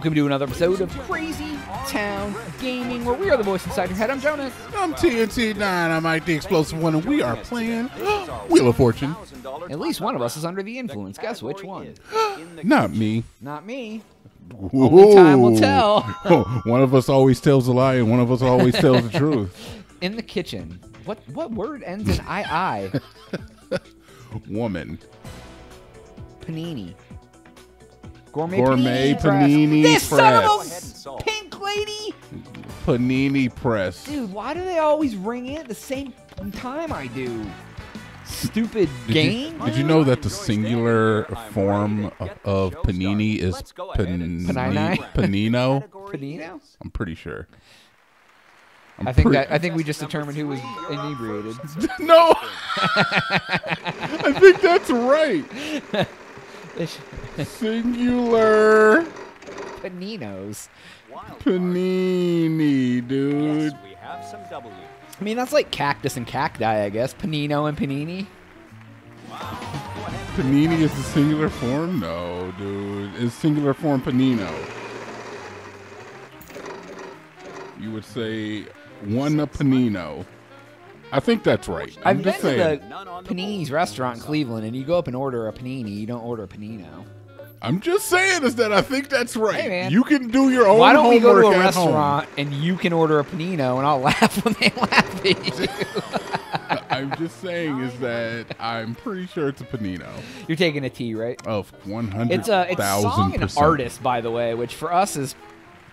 Welcome to another episode of Crazy Town Gaming, where we are the voice inside your head. I'm Jonas. I'm TNT9. I'm Mike the Explosive One, and we are playing Wheel of Fortune. At least one of us is under the influence. Guess which one? Not me. Not me. Only time will tell. Oh, one of us always tells a lie, and one of us always tells the truth. In the kitchen. What what word ends in I I? Woman. Panini. Gourmet, Gourmet press. panini This son press. of a pink lady. Panini Press. Dude, why do they always ring in at the same time I do? Stupid Did game. you, did you know that the singular form of, of panini is panini, Panini? panino? Panino? I'm pretty sure. I'm I think that I think we just determined who was inebriated. no. I think that's right. Singular Paninos. panini, dude. we have some W's. I mean, that's like cactus and cacti, I guess. Panino and panini. Panini is the singular form? No, dude. It's singular form panino. You would say one a panino. I think that's right. I'm I've just been saying. to the Panini's restaurant in Cleveland, and you go up and order a panini. You don't order a panino. I'm just saying is that I think that's right. Hey, man. You can do your own Why don't we go to a at home. restaurant and you can order a panino, and I'll laugh when they laugh at you? I'm just saying is that I'm pretty sure it's a panino. You're taking a T, right? Of one hundred It's a it's song and artist, by the way, which for us is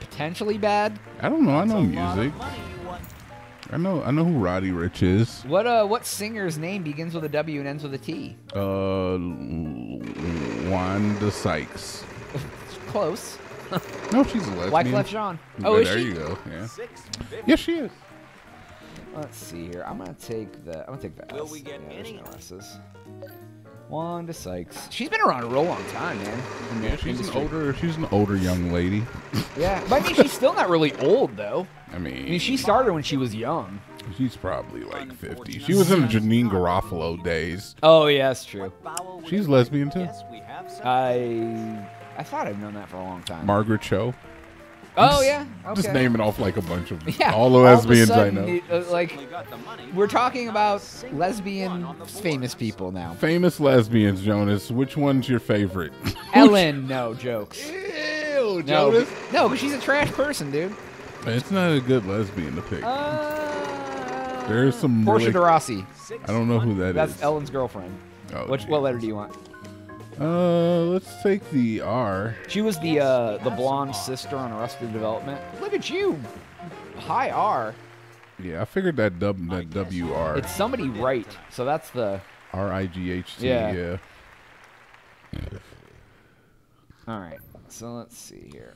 potentially bad. I don't know. I know A lot of music. Money you want. I know. I know who Roddy Ricch is. What uh what singer's name begins with a W and ends with a T? Uh, Wanda Sykes. Close. No, she's a lesbian. Wyclef Jean. Yeah, Oh, is there she? you go. Yeah. Six fifty. Yes, she is. Let's see here. I'm gonna take the. I'm gonna take the Will S. we get yeah, any? no S's. Wanda Sykes. She's been around a real long time, man. Yeah, she's an older. She's an older young lady. Yeah, but I mean, she's still not really old though. I mean, I mean, she started when she was young. she's probably like 50. She was in the Janeane Garofalo days. Oh yeah, that's true. She's lesbian too. Yes, we have. I I thought I've known that for a long time. Margaret Cho. oh yeah. Okay. Just naming off like a bunch of Yeah. all the lesbians I sudden, know. it, like we got the money. we're talking about lesbian one on the board. famous people now. Famous lesbians, Jonas. Which one's your favorite? Ellen, no jokes. Ew, No, Jonas. no, because she's a trash person, dude. It's not a good lesbian to pick. Uh, There's some Portia really- de Rossi. I don't know who that is. That's Ellen's girlfriend. Oh, what letter do you want? Uh, let's take the R. She was the uh, the blonde sister on Arrested Development. Look at you, high R. Yeah, I figured that W that W R It's somebody right, so that's the. R I G H T. Yeah. Yeah. All right, so let's see here.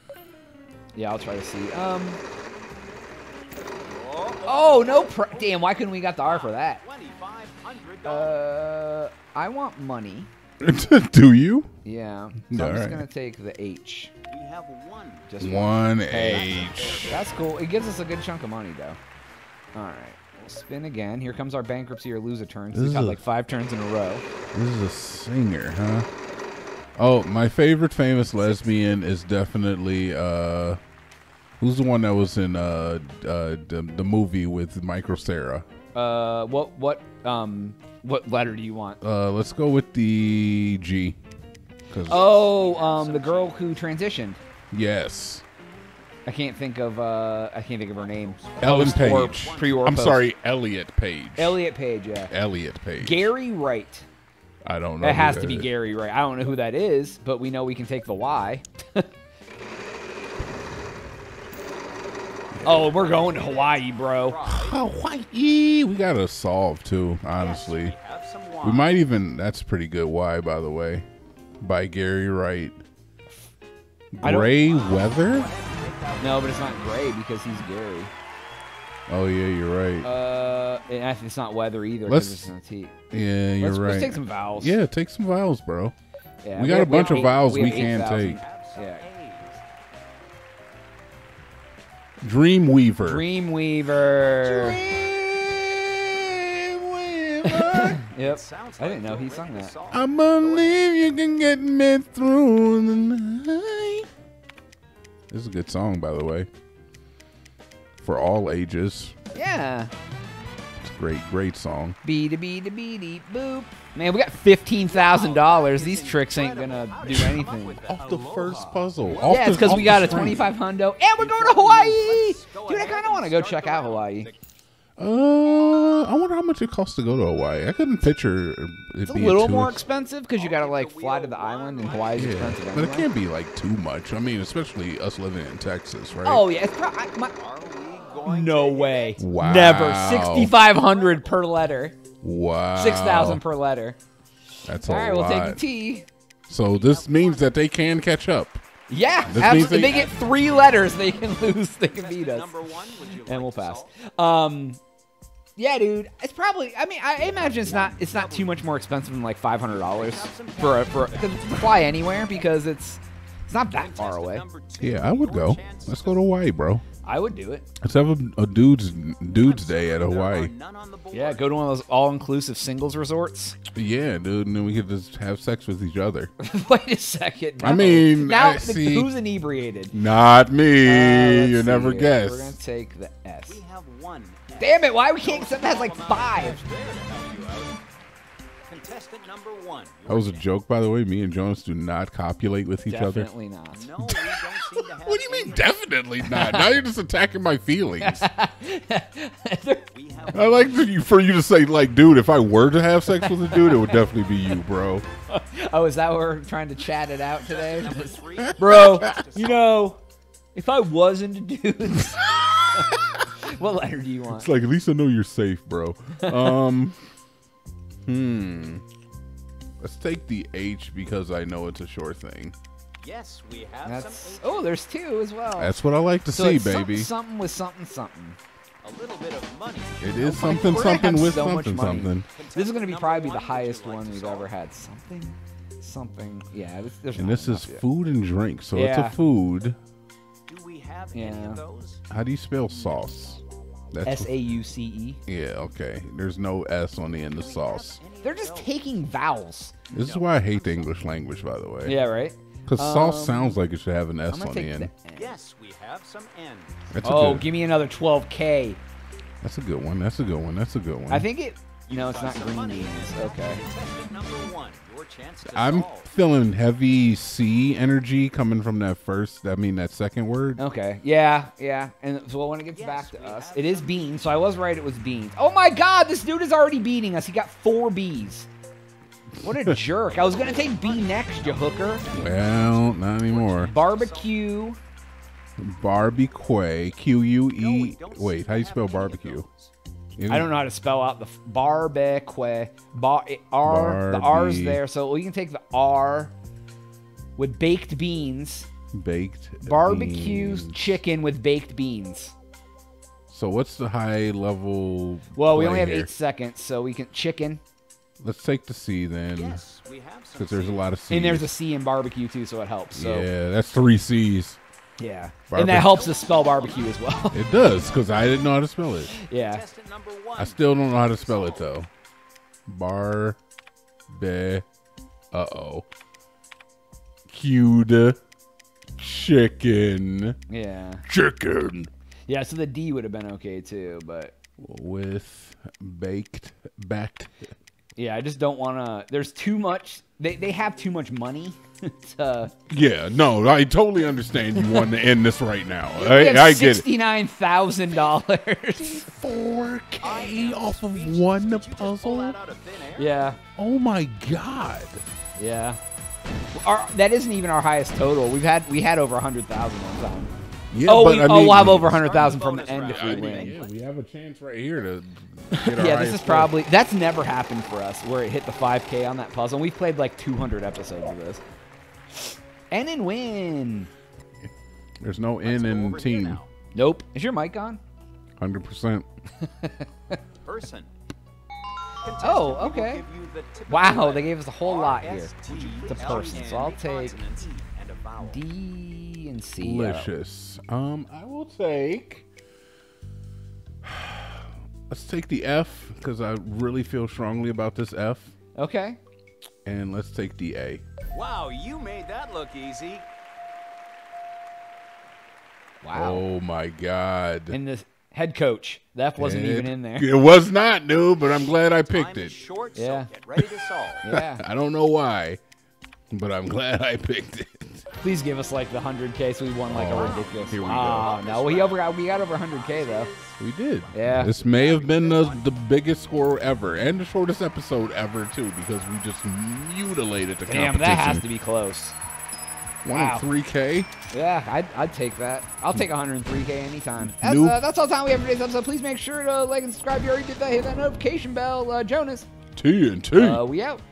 Yeah, I'll try to see. Um. Oh no! Pr- Damn, why couldn't we got the R for that? Twenty-five hundred. Uh, I want money. Do you? Yeah, so I'm just Alright. gonna take the H. we have one. Just One Hey. H. That's cool. It gives us a good chunk of money, though. All right. We'll spin again. Here comes our bankruptcy or loser turn. 'cause This We've got a- like five turns in a row. This is a singer, huh? Oh, my favorite famous lesbian is definitely uh, who's the one that was in uh, uh the, the movie with Michael Cera? Uh, what what um what letter do you want? Uh, let's go with the G. Oh, um, the girl who transitioned. yes, I can't think of uh I can't think of her name. Ellen or Page. pre or I'm post. sorry, Elliot Page. Elliot Page. Yeah. Elliot Page. Gary Wright. I don't know. It who has to be is. Gary Wright. I don't know who that is, but we know we can take the Y. oh, we're going to Hawaii, bro. Hawaii. We gotta solve too. Honestly, We have we might even. That's pretty good. Why, by the way, by Gary Wright. Gray weather. No, but it's not Gray because he's Gary. Oh yeah, you're right. Uh, and it's not weather either Let's- because it's not T. yeah, you're Let's, right. let's take some vowels. yeah, take some vowels, bro. Yeah, we got a bunch of vowels we have eight can vowels. take. Yeah. Dreamweaver. Dreamweaver. Dreamweaver. Yep. Sounds I didn't know he sung that. solve. I believe you can get me through the night. This is a good song, by the way. For all ages. Yeah. Great, great song. Beady beady beady boop. Man, we got fifteen thousand dollars. These tricks ain't gonna do anything. Off the first puzzle. Off Yeah, it's because we got a twenty-five hundo, and we're going to Hawaii. Dude, I kind of want to go check out Hawaii. Uh, I wonder how much it costs to go to Hawaii. I couldn't picture it It's a little too more ex- expensive because you gotta like fly to the island, and Hawaii's Yeah, expensive. but it can't be like too much. I mean, especially us living in Texas, right? Oh yeah, it's pro- I, my, Are we going no to way. Wow. Never. Sixty-five hundred per letter. wow, Six thousand per letter. That's a All right, we'll take the T. So this means that they can catch up. Yeah, This absolutely. they- they get three letters, they can lose. They can beat us, Number one, would you and we'll pass. Um, yeah, dude. It's probably. I mean, I imagine it's not. It's not too much more expensive than like five hundred dollars for a, for a, to fly anywhere because it's it's not that far away. Yeah, I would go. Let's go to Hawaii, bro. I would do it. Let's have a, a dude's dude's day at Hawaii. none on the board. Yeah, go to one of those all-inclusive singles resorts. Yeah, dude, and then we could just have sex with each other. Wait a second. I mean, now I the- see- who's inebriated? Not me. Uh, you never here. guess. We're gonna take the S. We have one. Damn it! Why we can't? Something has like five. Contestant number one. That was a joke, by the way. Me and Jonas do not copulate with each other. Definitely not. No, we don't seem to have. What do you mean, definitely not? now you're just attacking my feelings. I like for you, for you to say, like, dude, if I were to have sex with a dude, it would definitely be you, bro. oh, is that what we're trying to chat it out today? Bro, you know, if I was into dudes, what letter do you want? It's like, at least I know you're safe, bro. Um, hmm. Let's take the H because I know it's a sure thing. Yes, we have That's some. oh, there's two as well. That's what I like to so see, it's something, baby. something with something, something. A little bit of money. It is Oh something, we're something with so something, something. This is gonna be probably number the highest like one we've ever had. Something, something. Yeah, this, there's And this is enough yet. food and drink, so it's a food. Do we have any of those? How do you spell sauce? S A U C E. yeah, okay. There's no S on the end of sauce. They're just taking vowels. This is why I hate the English language, by the way. Yeah, right. Because sauce Um, sounds like it should have an S on the end. the Yes, we have some N. That's Oh, good. give me another 12k. That's a good one. That's a good one. That's a good one. I think it. No, it's not green beans. Okay. Contestant number one, your chance to I'm feeling heavy C energy coming from that first. I mean that second word. Okay. Yeah, yeah. And so when it gets Yes, back to us, it is beans. So I was right. It was beans. Oh my God! This dude is already beating us. He got four B's. What a jerk! I was gonna take B next, you hooker. Well, not anymore. Barbecue. Barbecue. Q U No, we E. don't Wait, how do you spell barbecue? Those. I don't know how to spell out the f- barbecue. Bar it- R. The R's there, so we can take the R with baked beans. Baked Barbecue beans. chicken with baked beans. So what's the high level? Well, we only have here? eight seconds, so we can chicken. Let's take the C then, Yes, we have because there's a lot of C's. And there's a C in barbecue too, so it helps. So Yeah, that's three C's. Yeah, Barbe- and that helps us spell barbecue as well. It does, because I didn't know how to spell it. yeah. Contestant number one. I still don't know how to spell it though. Bar, be, uh oh. Cued chicken. Yeah. Chicken Yeah, so the D would have been okay too, but with baked, backed. Yeah, I just don't want to. There's too much. They they have too much money to. Yeah, no, I totally understand you want to end this right now. I, I get it. sixty-nine thousand dollars. 4K off of one puzzle. yeah, Oh my god. yeah. Our, that isn't even our highest total. We've had we had over a hundred thousand one time. Yeah, oh, but we, I oh, mean- we'll have over a hundred thousand from the Bonus end if we I mean, win. yeah, we have a chance right here to get our Yeah, this is score. probably that's never happened for us where it hit the 5K on that puzzle. And we've played like 200 episodes of this. N And in win. There's no Let's N go in team. now. Nope. Is your mic on? Hundred percent. Person. Oh, Contestant, we okay. the Wow, they gave us a whole lot here. RST, It's a person, so I'll L, take consonant, and a and C. I Delicious. Um, I will take. Let's take the F because I really feel strongly about this F, Okay. and let's take the A. Wow, you made that look easy. Wow. Oh my god. And the head coach, the F wasn't It- even in there. It was not, dude, but I'm glad I picked Time is it. short, Yeah. so get ready to solve. Yeah. I don't know why, but I'm glad I picked it. Please give us like the 100K so we won like Oh, a ridiculous. here we go. oh, no. We, over, got we got over 100K though. We did. Yeah. This may have been the, the biggest score ever and the shortest episode ever, too, because we just mutilated the Damn, competition. that has to be close. One wow. in 3K? Yeah, I'd, I'd take that. I'll take 103K anytime. That's, Nope. uh, that's all the time we have for today's episode. Please make sure to like and subscribe. You already did that. Hit that notification bell. Uh, Jonas, TNT. uh, we out.